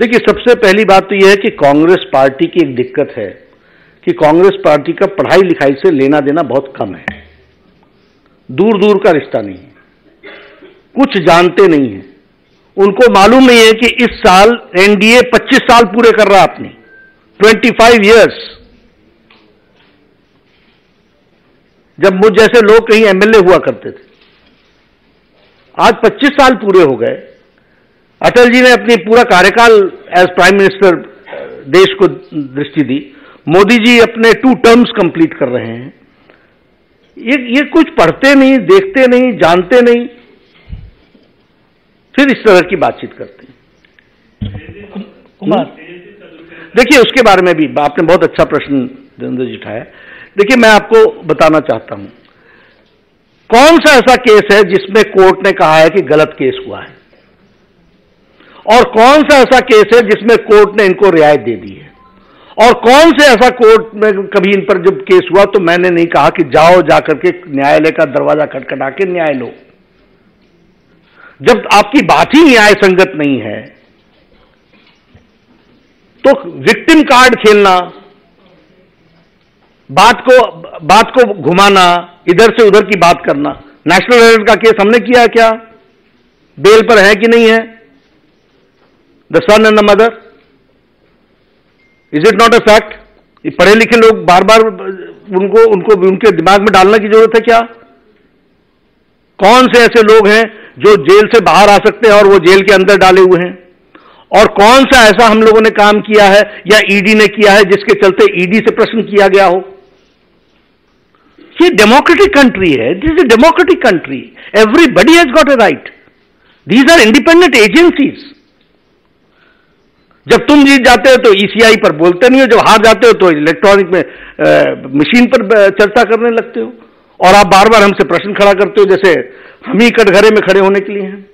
देखिए, सबसे पहली बात तो यह है कि कांग्रेस पार्टी की एक दिक्कत है कि कांग्रेस पार्टी का पढ़ाई लिखाई से लेना देना बहुत कम है। दूर दूर का रिश्ता नहीं है। कुछ जानते नहीं है। उनको मालूम नहीं है कि इस साल एनडीए 25 साल पूरे कर रहा अपनी। 25 इयर्स जब मुझ जैसे लोग कहीं एमएलए हुआ करते थे। आज 25 साल पूरे हो गए। अटल जी ने अपनी पूरा कार्यकाल एज प्राइम मिनिस्टर देश को दृष्टि दी। मोदी जी अपने टू टर्म्स कंप्लीट कर रहे हैं। ये ये कुछ पढ़ते नहीं देखते नहीं जानते नहीं। फिर इस तरह की बातचीत करते हैं। कुमार। देखिए उसके बारे में भी आपने बहुत अच्छा प्रश्न देवेंद्र जी उठाया। देखिए मैं आपको बताना चाहता हूँ। कौन सा ऐसा केस है जिसमें कोर्ट ने कहा है कि गलत केस हुआ है? और कौन सा ऐसा केस है जिसमें कोर्ट ने इनको रियायत दे दी है? और कौन से ऐसा कोर्ट में कभी इन पर जब केस हुआ तो मैंने नहीं कहा कि जाओ जाकर के न्यायालय का दरवाज़ा खटखटा के न्याय लो। जब आपकी बात ही न्याय संगत नहीं है तो विक्टिम कार्ड खेलना, बात को बात को घुमाना, इधर से उधर की बात करना। नेशनल हेराल्ड का केस हमने किया क्या? बेल पर है कि नहीं है? The son and the mother is it not a fact ये पढ़े लिखे लोग बार बार उनको उनको, उनके दिमाग में डालने की ज़रूरत है क्या? कौन से ऐसे लोग हैं जो जेल से बाहर आ सकते हैं और वो जेल के अंदर डाले हुए हैं? और कौन सा ऐसा हम लोगों ने काम किया है या ईडी ने किया है जिसके चलते ईडी से प्रश्न किया गया हो? ये डेमोक्रेटिक कंट्री है this is a democratic country everybody has got a right these are independent agencies जब तुम जीत जाते हो तो ईसीआई पर बोलते नहीं हो जब हार जाते हो तो इलेक्ट्रॉनिक में आ, मशीन पर चर्चा करने लगते हो। और आप बार बार हमसे प्रश्न खड़ा करते हो जैसे हम ही कटघरे में खड़े होने के लिए हैं।